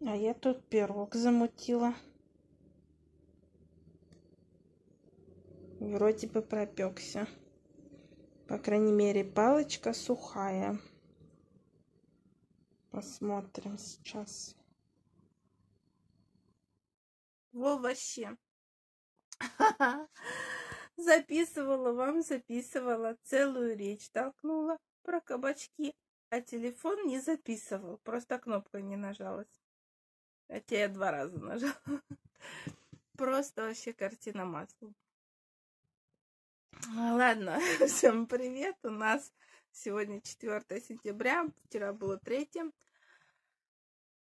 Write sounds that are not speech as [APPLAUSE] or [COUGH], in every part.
А я тут пирог замутила. Вроде бы пропекся. По крайней мере, палочка сухая. Посмотрим сейчас. Во вообще. [LAUGHS] Записывала вам, записывала, целую речь толкнула про кабачки, а телефон не записывал, просто кнопка не нажалась. Хотя я два раза нажала. [LAUGHS] Просто вообще картина масла. Ладно, [LAUGHS] всем привет. У нас сегодня 4 сентября, вчера было 3.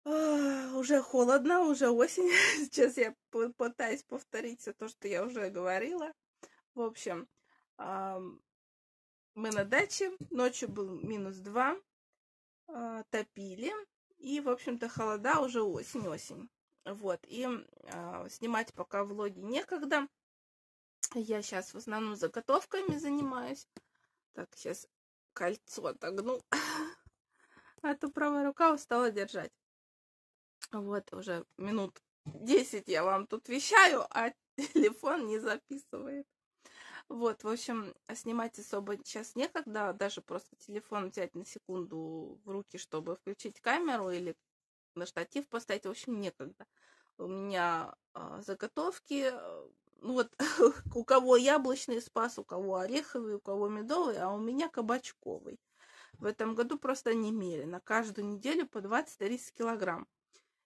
Уже холодно, уже осень. [LAUGHS] Сейчас я пытаюсь повторить все то, что я уже говорила. В общем, мы на даче, ночью был минус 2, а, топили, и, в общем-то, холода уже осень-осень. Вот, и э, снимать пока влоги некогда. Я сейчас в основном заготовками занимаюсь. Так, сейчас кольцо отогну. [LAUGHS] А то правая рука устала держать. Вот, уже минут 10 я вам тут вещаю, а [LAUGHS] телефон не записывает. Вот, в общем, снимать особо сейчас некогда, даже просто телефон взять на секунду в руки, чтобы включить камеру или на штатив поставить, в общем, некогда. У меня э, заготовки, э, ну вот, [LAUGHS] у кого яблочный спас, у кого ореховый, у кого медовый, а у меня кабачковый. В этом году просто немерено. Каждую неделю по 20-30 килограмм.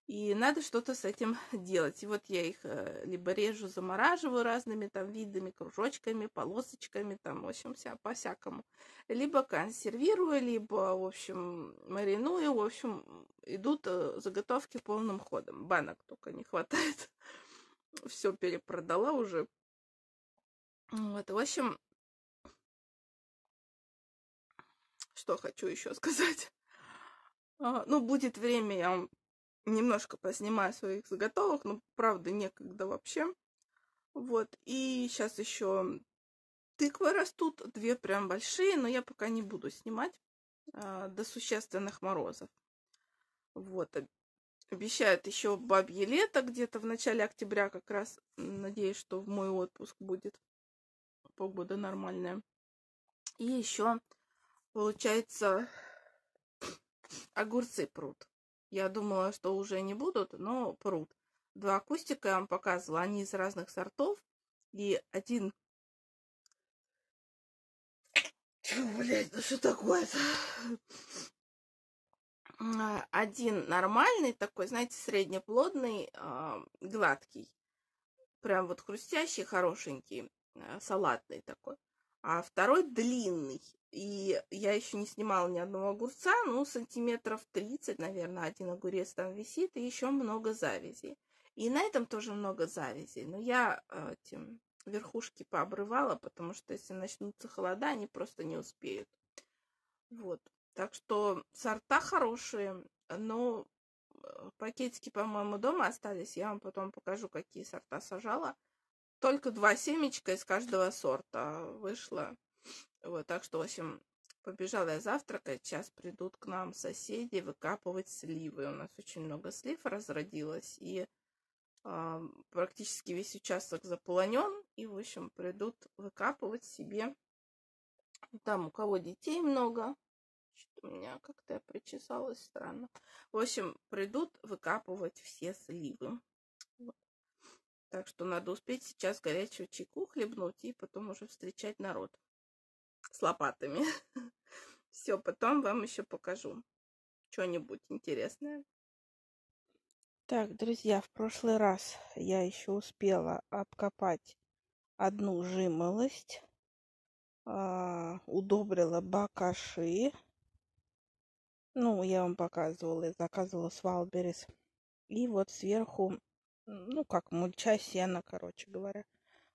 И надо что-то с этим [LAUGHS] делать. И вот я их э, либо режу, замораживаю разными там видами, кружочками, полосочками, там, в общем, вся, по-всякому. Либо консервирую, либо, в общем, мариную. В общем, идут э, заготовки полным ходом. Банок только не хватает. [LAUGHS] Все перепродала уже. Вот, в общем, что хочу еще сказать. [LAUGHS] А, ну, будет время, я вам немножко поснимаю своих заготовок, но правда некогда вообще. Вот, и сейчас еще тыквы растут, две прям большие, но я пока не буду снимать а, до существенных морозов. Вот, обещают еще бабье лето где-то в начале октября как раз. Надеюсь, что в мой отпуск будет погода нормальная. И еще, получается, огурцы прут. Я думала, что уже не будут, но прут. Два кустика я вам показывала, они из разных сортов. И один... Блять, ну что такое-то? А, один нормальный такой, знаете, среднеплодный, а, гладкий. Прям вот хрустящий, хорошенький, а, салатный такой. А второй длинный, и я еще не снимала ни одного огурца, ну, сантиметров 30, наверное, один огурец там висит, и еще много завязей. И на этом тоже много завязей. Но я э, этим верхушки пообрывала, потому что если начнутся холода, они просто не успеют. Вот. Так что сорта хорошие, но э, пакетики, по-моему, дома остались. Я вам потом покажу, какие сорта сажала. Только два семечка из каждого сорта вышло. Вот, так что, в общем, побежала я завтракать. Сейчас придут к нам соседи выкапывать сливы. У нас очень много слив разродилось. И э, практически весь участок заполонен. И, в общем, придут выкапывать себе. Там у кого детей много. У меня как-то я причесалась странно. В общем, придут выкапывать все сливы. Вот. Так что надо успеть сейчас горячего чайку хлебнуть и потом уже встречать народ с лопатами. [LAUGHS] Все, потом вам еще покажу что-нибудь интересное. Так, друзья, в прошлый раз я еще успела обкопать одну жимолость, а, удобрила бакаши. Ну, я вам показывала, заказывала с Валберис. И вот сверху, ну, как мульча сена, короче говоря.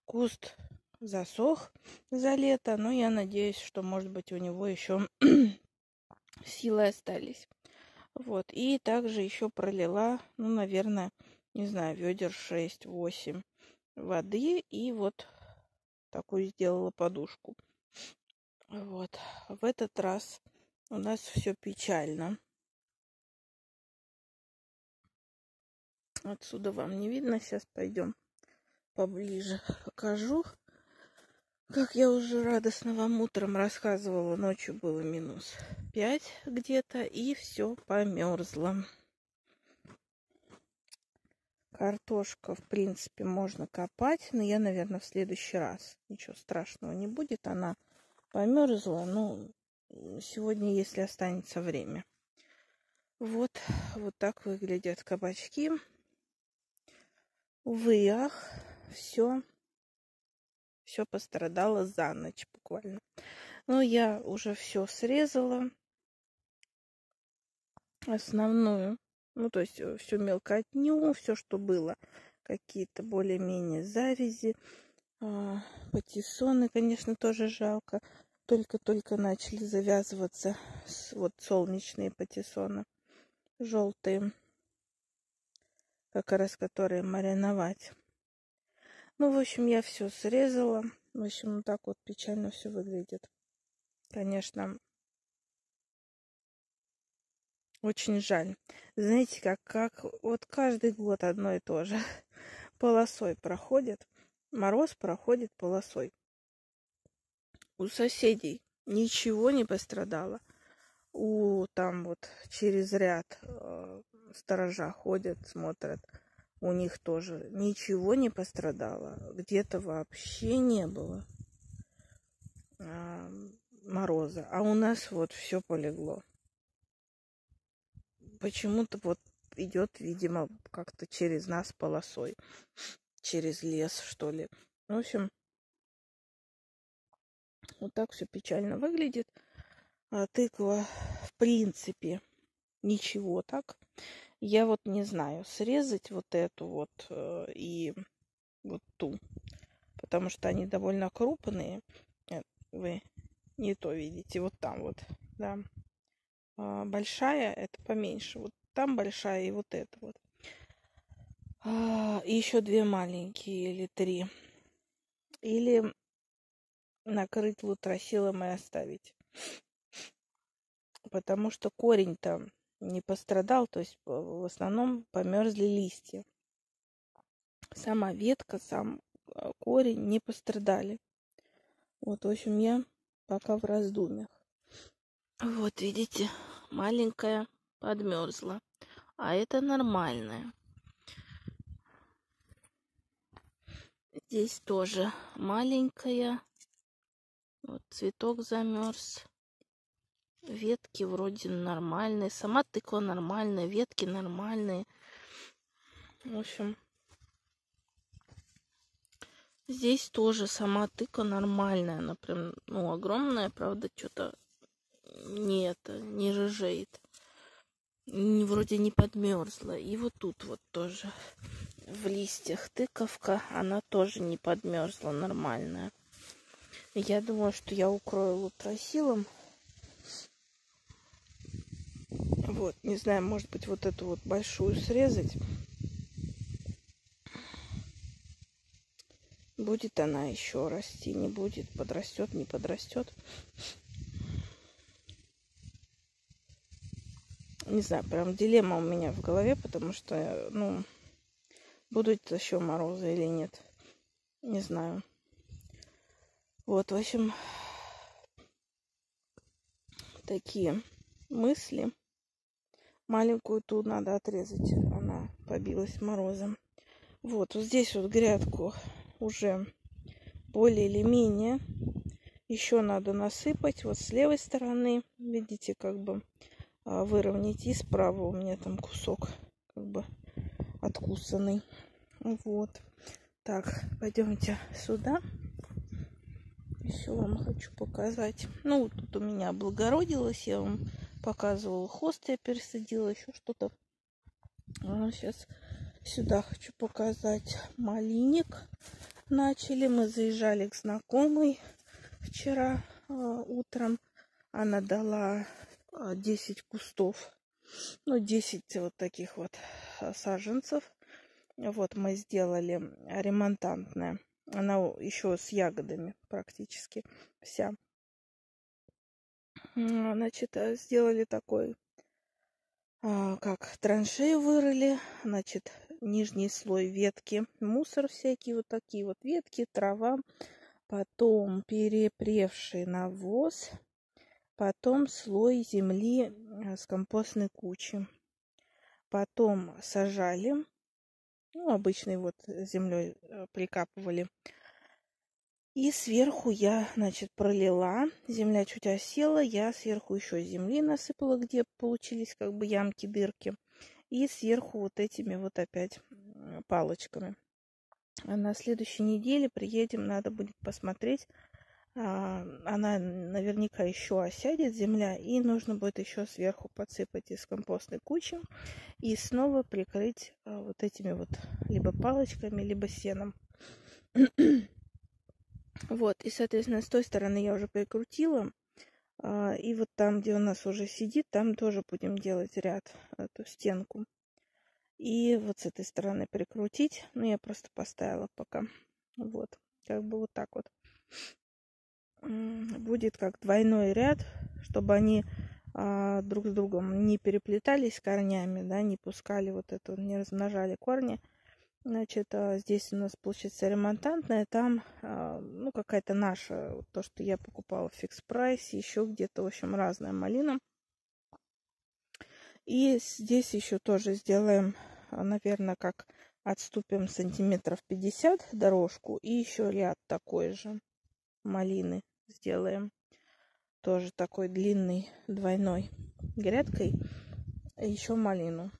Куст засох за лето, но я надеюсь, что, может быть, у него еще [CLEARS THROAT] силы остались. Вот, и также еще пролила, ну, наверное, не знаю, ведер 6-8 воды, и вот такую сделала подушку. Вот, в этот раз у нас все печально. Отсюда вам не видно. Сейчас пойдем поближе. Покажу. Как я уже радостно вам утром рассказывала, ночью было минус 5 где-то, и все померзло. Картошка, в принципе, можно копать, но я, наверное, в следующий раз. Ничего страшного не будет. Она померзла, но сегодня, если останется время. Вот, вот так выглядят кабачки. Увы, ах, все, все пострадало за ночь буквально. Но я уже все срезала. Основную, ну, то есть э, всю мелкотню, все, что было, какие-то более-менее завязи, а, патиссоны, конечно, тоже жалко. Только-только начали завязываться вот солнечные патиссоны желтые, как раз которые мариновать. Ну, в общем, я все срезала. В общем, вот так вот печально все выглядит. Конечно, очень жаль. Знаете, как, как вот каждый год одно и то же. [LAUGHS] Полосой проходит. Мороз проходит полосой. У соседей ничего не пострадало у там вот через ряд э, сторожа ходят, смотрят, у них тоже ничего не пострадало, где-то вообще не было э, мороза, а у нас вот все полегло. Почему-то вот идет, видимо, как-то через нас полосой, через лес, что ли. В общем, вот так все печально выглядит. А тыква, в принципе, ничего так. Я вот не знаю, срезать вот эту вот э, и вот ту, потому что они довольно крупные. Э, вы не то видите, вот там вот, да. А большая, это поменьше. Вот там большая и вот это вот. А, и еще две маленькие или три. Или накрыть лутросилом и оставить потому что корень-то не пострадал, то есть э, в основном померзли листья. Сама ветка, сам э, корень не пострадали. Вот, в общем, я пока в раздумьях. Вот, видите, маленькая подмерзла, а это нормальная. Здесь тоже маленькая. Вот цветок замерз. Ветки вроде нормальные. Сама тыква нормальная, ветки нормальные. В общем, здесь тоже сама тыква нормальная. Она прям, ну, огромная, правда, что-то не это, не рыжеет. Вроде не подмерзла. И вот тут вот тоже в листьях тыковка, она тоже не подмерзла, нормальная. Я думаю, что я укрою лутросилом. Вот, не знаю, может быть, вот эту вот большую срезать. Будет она еще расти, не будет, подрастет, не подрастет. Не знаю, прям дилемма у меня в голове, потому что, ну, будут еще морозы или нет. Не знаю. Вот, в общем, такие мысли. Маленькую тут надо отрезать. Она побилась морозом. Вот, вот здесь вот грядку уже более или менее. Еще надо насыпать. Вот с левой стороны, видите, как бы а, выровнять. И справа у меня там кусок как бы откусанный. Вот. Так, пойдемте сюда. Еще вам хочу показать. Ну, тут у меня облагородилось. Я вам показывала. Хост я пересадила, еще что-то. А сейчас сюда хочу показать малиник. Начали. Мы заезжали к знакомой вчера э, утром. Она дала 10 кустов. Ну, 10 вот таких вот саженцев. Вот мы сделали ремонтантная. Она еще с ягодами практически вся. Значит, э, сделали такой, а, как траншею вырыли, значит, нижний слой ветки, мусор всякий, вот такие вот ветки, трава, потом перепревший навоз, потом слой земли э, с компостной кучи. Потом сажали, ну, обычной вот землей э, прикапывали. И сверху я, значит, пролила, земля чуть осела, я сверху еще земли насыпала, где получились как бы ямки, дырки. И сверху вот этими вот опять палочками. А на следующей неделе приедем, надо будет посмотреть. А, она наверняка еще осядет, земля, и нужно будет еще сверху подсыпать из компостной кучи и снова прикрыть а, вот этими вот либо палочками, либо сеном. [CLEARS THROAT] вот, и, соответственно, с той стороны я уже прикрутила. А, и вот там, где у нас уже сидит, там тоже будем делать ряд, эту стенку. И вот с этой стороны прикрутить. Ну, я просто поставила пока. Вот. Как бы вот так вот. Будет как двойной ряд, чтобы они а, друг с другом не переплетались корнями, да, не пускали вот это, не размножали корни. Значит, а, здесь у нас получится ремонтантная, там, а, ну, какая-то наша, то, что я покупала в фикс прайсе, еще где-то, в общем, разная малина. И здесь еще тоже сделаем, а, наверное, как отступим сантиметров 50 дорожку и еще ряд такой же малины сделаем. Тоже такой длинный двойной грядкой. Еще малину.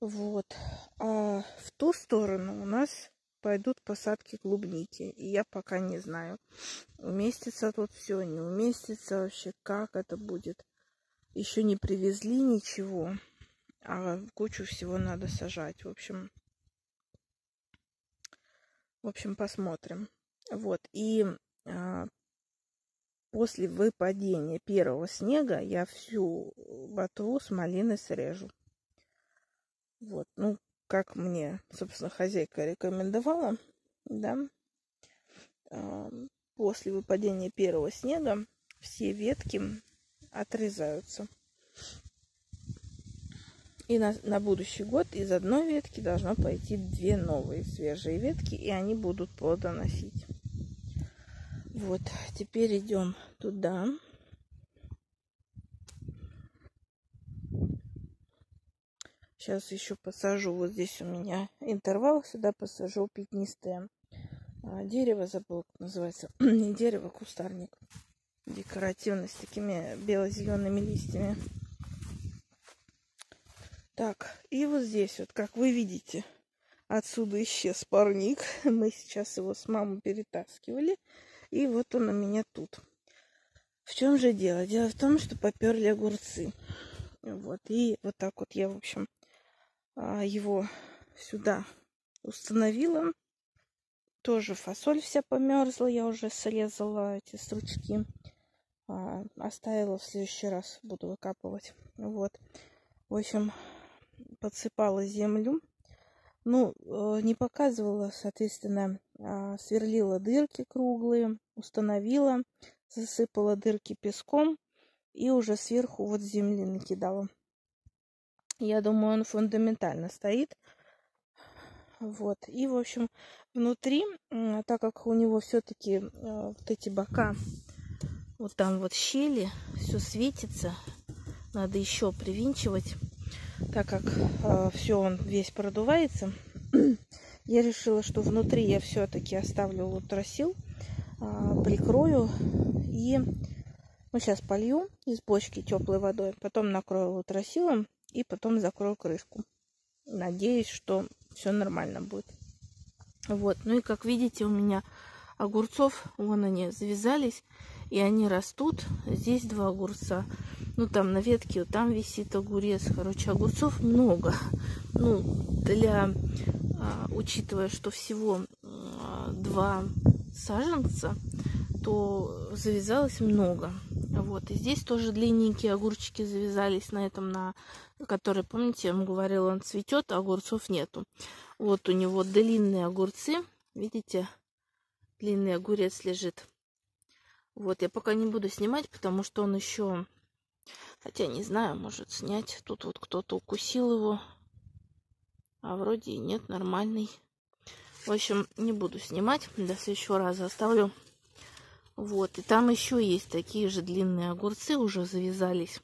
Вот. А в ту сторону у нас пойдут посадки клубники. И я пока не знаю, уместится тут все, не уместится вообще, как это будет. Еще не привезли ничего, а кучу всего надо сажать. В общем, в общем, посмотрим. Вот. И а, после выпадения первого снега я всю ботву с малины срежу. Вот, ну, как мне, собственно, хозяйка рекомендовала, да, после выпадения первого снега все ветки отрезаются. И на, на будущий год из одной ветки должно пойти две новые свежие ветки, и они будут плодоносить. Вот, теперь идем туда. Сейчас еще посажу, вот здесь у меня интервал, сюда посажу пятнистое а, дерево, забыл, как называется, [CLEARS THROAT] не дерево, кустарник. Декоративный, с такими бело-зелеными листьями. Так, и вот здесь вот, как вы видите, отсюда исчез парник. [LAUGHS] Мы сейчас его с мамой перетаскивали. И вот он у меня тут. В чем же дело? Дело в том, что поперли огурцы. Вот. И вот так вот я, в общем, его сюда установила. Тоже фасоль вся померзла. Я уже срезала эти стручки. А, оставила в следующий раз. Буду выкапывать. Вот. В общем, подсыпала землю. Ну, э, не показывала, соответственно, а, сверлила дырки круглые, установила, засыпала дырки песком и уже сверху вот земли накидала. Я думаю, он фундаментально стоит. Вот. И, в общем, внутри, так как у него все-таки э, вот эти бока, вот там вот щели, все светится, надо еще привинчивать так как э, все он весь продувается, [CLEARS THROAT] я решила, что внутри я все-таки оставлю лутросил, э, прикрою и ну, сейчас полью из бочки теплой водой, потом накрою лутросилом и потом закрою крышку. Надеюсь, что все нормально будет. Вот, ну и как видите, у меня огурцов, вон они завязались, и они растут. Здесь два огурца. Ну, там на ветке, вот там висит огурец. Короче, огурцов много. Ну, для... А, учитывая, что всего а, два саженца, то завязалось много. Вот. И здесь тоже длинненькие огурчики завязались на этом, на который, помните, я вам говорила, он цветет, а огурцов нету. Вот у него длинные огурцы. Видите, длинный огурец лежит. Вот, я пока не буду снимать, потому что он еще Хотя не знаю, может снять. Тут вот кто-то укусил его. А вроде и нет, нормальный. В общем, не буду снимать, до следующего раза оставлю. Вот, и там еще есть такие же длинные огурцы, уже завязались.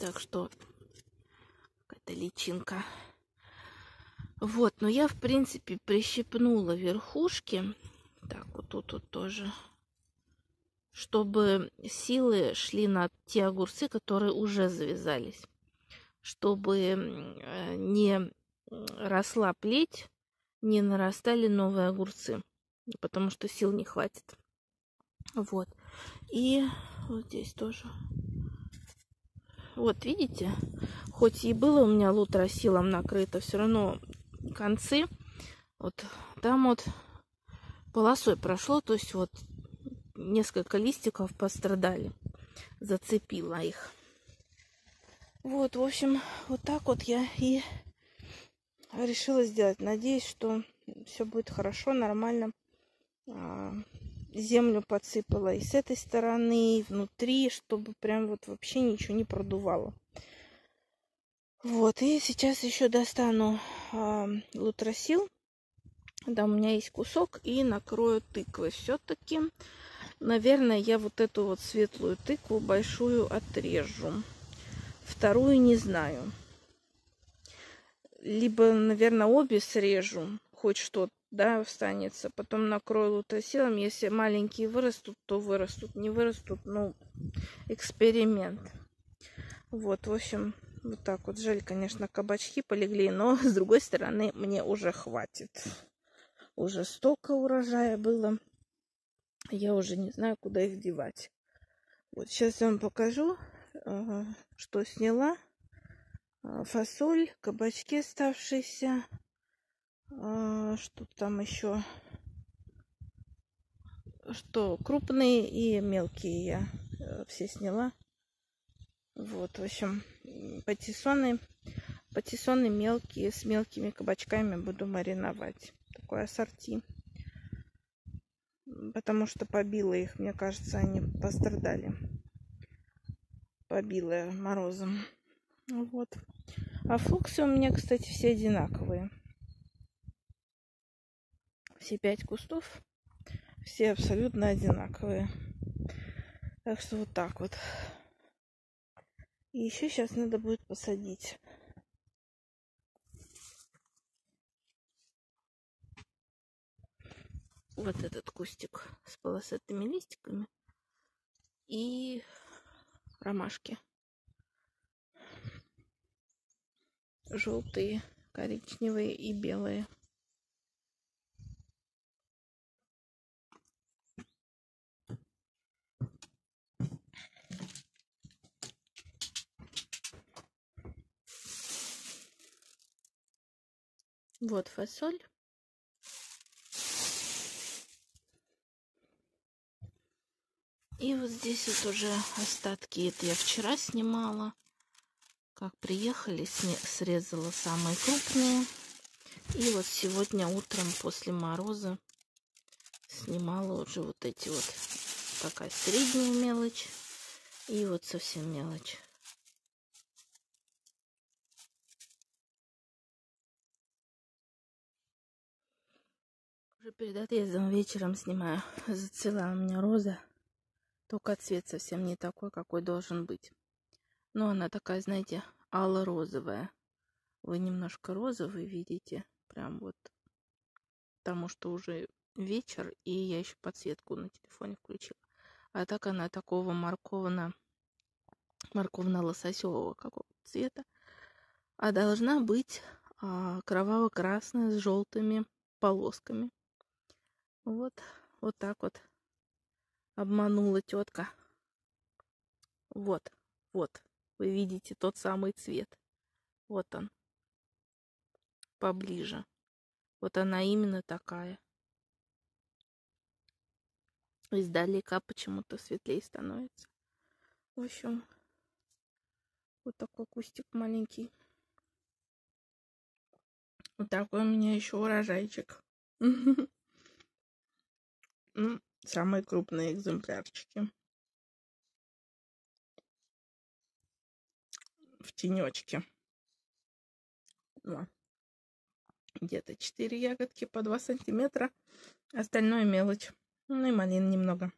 Так что, какая-то личинка. Вот, но я, в принципе, прищипнула верхушки. Так, вот тут вот тоже. Чтобы силы шли на те огурцы, которые уже завязались. Чтобы э, не росла плеть, не нарастали новые огурцы. Потому что сил не хватит. Вот. И вот здесь тоже. Вот, видите? Хоть и было у меня лутросилом накрыто, все равно концы, вот там вот полосой прошло, то есть вот несколько листиков пострадали, зацепила их. Вот, в общем, вот так вот я и решила сделать. Надеюсь, что все будет хорошо, нормально. А, землю подсыпала и с этой стороны, и внутри, чтобы прям вот вообще ничего не продувало. Вот, и сейчас еще достану э, лутросил. Да, у меня есть кусок, и накрою тыквой все-таки. Наверное, я вот эту вот светлую тыкву большую отрежу. Вторую не знаю. Либо, наверное, обе срежу, хоть что-то, да, останется. Потом накрою лутросилом. Если маленькие вырастут, то вырастут. Не вырастут, ну, эксперимент. Вот, в общем, вот так вот. Жаль, конечно, кабачки полегли, но [LAUGHS] с другой стороны мне уже хватит. Уже столько урожая было. Я уже не знаю, куда их девать. Вот сейчас я вам покажу, что сняла. Фасоль, кабачки оставшиеся. Что там еще? Что крупные и мелкие я э, все сняла. Вот, в общем, патиссоны, патиссоны мелкие, с мелкими кабачками буду мариновать. Такое ассорти. Потому что побила их, мне кажется, они пострадали. Побила морозом. Вот. А флуксы у меня, кстати, все одинаковые. Все пять кустов. Все абсолютно одинаковые. Так что вот так вот. И еще сейчас надо будет посадить. Вот этот кустик с полосатыми листиками и ромашки. Желтые, коричневые и белые. Вот фасоль. И вот здесь вот уже остатки. Это я вчера снимала. Как приехали, срезала самые крупные. И вот сегодня утром после мороза снимала уже вот эти вот. Такая средняя мелочь. И вот совсем мелочь. Уже перед отъездом вечером снимаю. Зацвела у меня роза. Только цвет совсем не такой, какой должен быть. Но она такая, знаете, алло-розовая. Вы немножко розовый видите. Прям вот. Потому что уже вечер, и я еще подсветку на телефоне включила. А так она такого морковно морковно-лососевого какого-то цвета. А должна быть а, кроваво-красная с желтыми полосками. Вот, вот так вот обманула тетка. Вот, вот, вы видите тот самый цвет. Вот он. Поближе. Вот она именно такая. Издалека почему-то светлее становится. В общем, вот такой кустик маленький. Вот такой у меня еще урожайчик. [LAUGHS] Ну, самые крупные экземплярчики. В тенечке. Где-то 4 ягодки по 2 сантиметра. Остальное мелочь. Ну и малин немного.